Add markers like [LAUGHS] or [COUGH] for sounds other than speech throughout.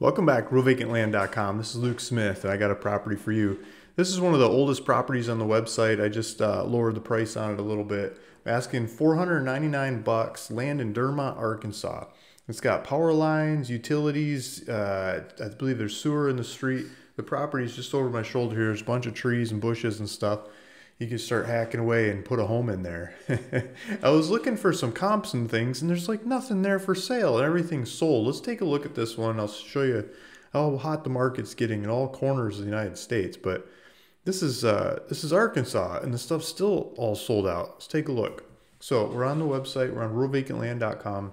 Welcome back, ruralvacantland.com. This is Luke Smith, and I got a property for you. This is one of the oldest properties on the website. I just uh, lowered the price on it a little bit. I'm asking 499 bucks. Land in Dermott, Arkansas. It's got power lines, utilities. Uh, I believe there's sewer in the street. The property is just over my shoulder here. There's a bunch of trees and bushes and stuff you can start hacking away and put a home in there. [LAUGHS] I was looking for some comps and things, and there's like nothing there for sale, and everything's sold. Let's take a look at this one. I'll show you how hot the market's getting in all corners of the United States. But this is uh, this is Arkansas, and the stuff's still all sold out. Let's take a look. So we're on the website. We're on ruralvacantland.com.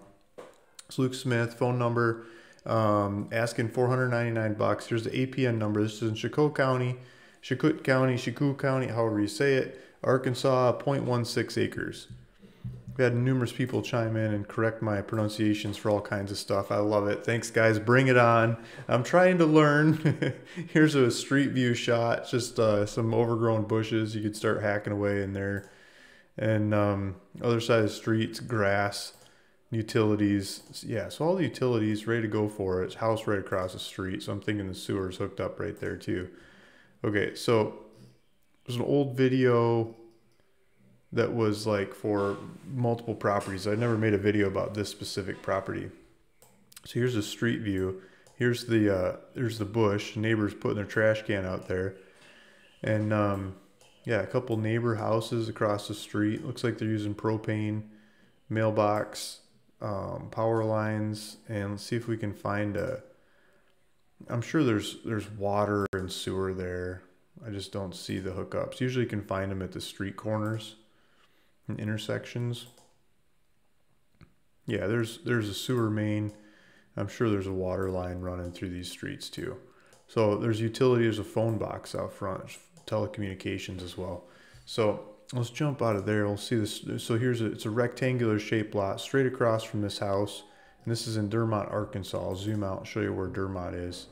It's Luke Smith, phone number, um, asking 499 bucks. Here's the APN number. This is in Chicot County. Chakut County, Shaku County, however you say it, Arkansas, 0.16 acres. We had numerous people chime in and correct my pronunciations for all kinds of stuff. I love it. Thanks, guys. Bring it on. I'm trying to learn. [LAUGHS] Here's a street view shot, just uh, some overgrown bushes. You could start hacking away in there. And um, other side of the streets, grass, utilities. Yeah, so all the utilities ready to go for it. It's house right across the street. So I'm thinking the sewer's hooked up right there too. Okay, so there's an old video that was like for multiple properties. I never made a video about this specific property. So here's a street view. Here's the uh, there's the bush. Neighbors putting their trash can out there, and um, yeah, a couple neighbor houses across the street. Looks like they're using propane, mailbox, um, power lines, and let's see if we can find a I'm sure there's there's water and sewer there. I just don't see the hookups. Usually you can find them at the street corners and intersections. Yeah, there's there's a sewer main. I'm sure there's a water line running through these streets too. So there's utility, there's a phone box out front, telecommunications as well. So let's jump out of there. We'll see this. So here's a, it's a rectangular shaped lot straight across from this house. And this is in Dermott, Arkansas. I'll zoom out show you where Dermott is.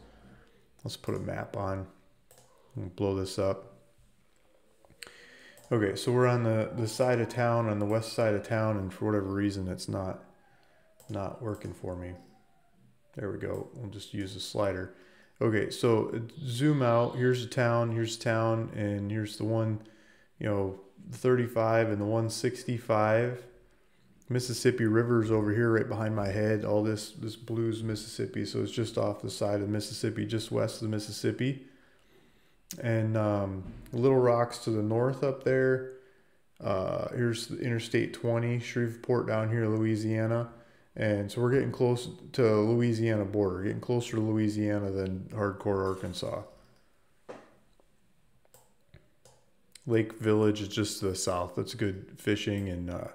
Let's put a map on and blow this up. Okay, so we're on the, the side of town, on the west side of town, and for whatever reason it's not not working for me. There we go. We'll just use the slider. Okay, so zoom out. Here's the town, here's the town, and here's the one, you know, 35 and the 165. Mississippi River's over here right behind my head. All this this blues Mississippi, so it's just off the side of Mississippi, just west of the Mississippi. And um, Little Rocks to the north up there. Uh, here's the Interstate 20, Shreveport down here, Louisiana. And so we're getting close to Louisiana border, getting closer to Louisiana than hardcore Arkansas. Lake Village is just to the south. That's good fishing and uh,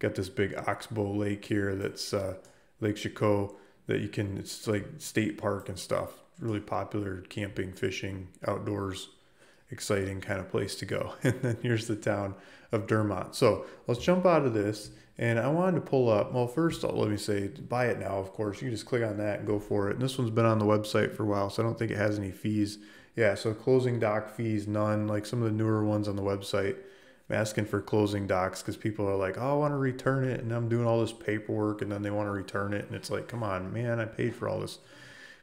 got this big oxbow lake here that's uh, Lake Chicot that you can, it's like state park and stuff. Really popular camping, fishing, outdoors, exciting kind of place to go. [LAUGHS] And then here's the town of Dermott. So let's jump out of this. And I wanted to pull up, well, first, let me say, buy it now, of course. You just click on that and go for it. And this one's been on the website for a while, so I don't think it has any fees. Yeah, so closing doc fees, none. Like some of the newer ones on the website asking for closing docs because people are like, oh, I want to return it. And I'm doing all this paperwork and then they want to return it. And it's like, come on, man, I paid for all this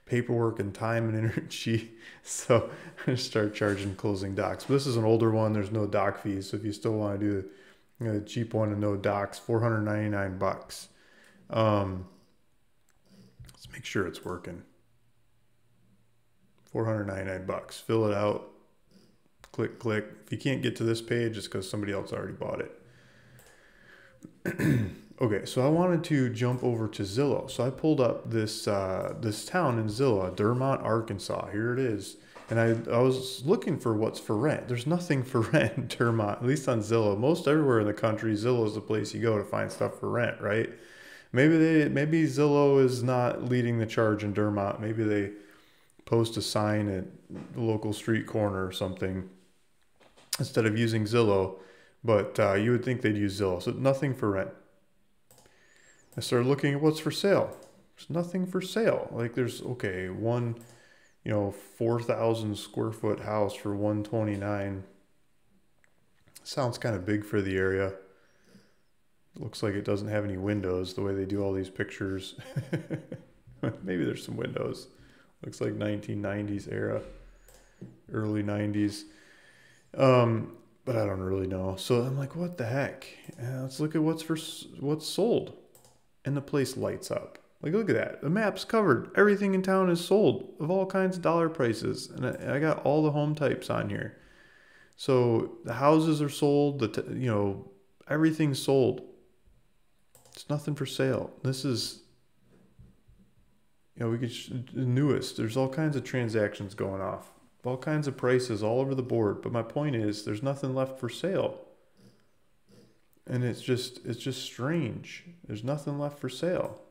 paperwork and time and [LAUGHS] energy. So I start charging closing docs. But this is an older one. There's no doc fees. So if you still want to do the cheap one and no docs, 499 bucks. Um, let's make sure it's working. 499 bucks. Fill it out click, click. If you can't get to this page, it's because somebody else already bought it. [CLEARS THROAT] okay, so I wanted to jump over to Zillow. So I pulled up this uh, this town in Zillow, Dermott, Arkansas. Here it is. And I, I was looking for what's for rent. There's nothing for [LAUGHS] rent in Dermott, at least on Zillow. Most everywhere in the country, Zillow is the place you go to find stuff for rent, right? Maybe they maybe Zillow is not leading the charge in Dermott. Maybe they post a sign at the local street corner or something instead of using Zillow, but uh, you would think they'd use Zillow. So nothing for rent. I started looking at what's for sale. There's nothing for sale. Like there's okay, one, you know, four thousand square foot house for one twenty nine. Sounds kind of big for the area. looks like it doesn't have any windows the way they do all these pictures. [LAUGHS] Maybe there's some windows. Looks like 1990s era, early 90s. Um, but I don't really know. So I'm like, what the heck? Uh, let's look at what's for what's sold, and the place lights up. Like, look at that. The map's covered. Everything in town is sold of all kinds of dollar prices, and I, I got all the home types on here. So the houses are sold. The you know everything's sold. It's nothing for sale. This is you know we could newest. There's all kinds of transactions going off all kinds of prices all over the board. But my point is, there's nothing left for sale. And it's just it's just strange. There's nothing left for sale.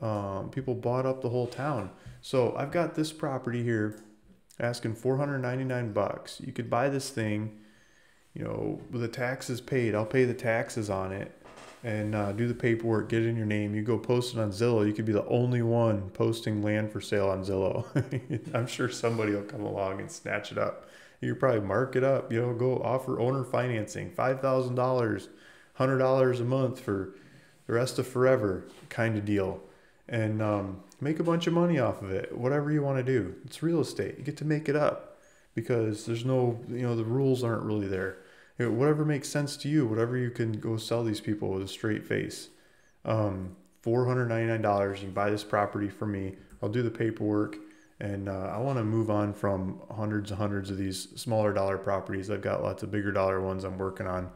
Um, people bought up the whole town. So I've got this property here, asking 499 bucks. You could buy this thing, you know, with the taxes paid. I'll pay the taxes on it and uh, do the paperwork, get in your name. You go post it on Zillow. You could be the only one posting land for sale on Zillow. [LAUGHS] I'm sure somebody will come along and snatch it up. You probably mark it up. You know, go offer owner financing, five thousand dollars, hundred dollars a month for the rest of forever, kind of deal, and um, make a bunch of money off of it. Whatever you want to do, it's real estate. You get to make it up because there's no, you know, the rules aren't really there you know, whatever makes sense to you, whatever you can go sell these people with a straight face. Um, $499, you can buy this property for me. I'll do the paperwork and uh, I want to move on from hundreds and hundreds of these smaller dollar properties. I've got lots of bigger dollar ones I'm working on,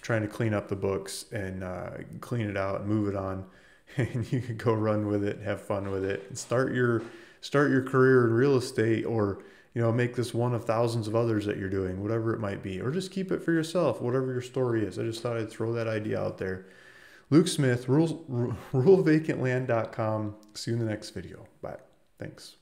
trying to clean up the books and uh, clean it out and move it on. [LAUGHS] And you can go run with it, have fun with it, and start your start your career in real estate or you know, make this one of thousands of others that you're doing, whatever it might be, or just keep it for yourself, whatever your story is. I just thought I'd throw that idea out there. Luke Smith, ruralvacantland.com. [LAUGHS] See you in the next video. Bye. Thanks.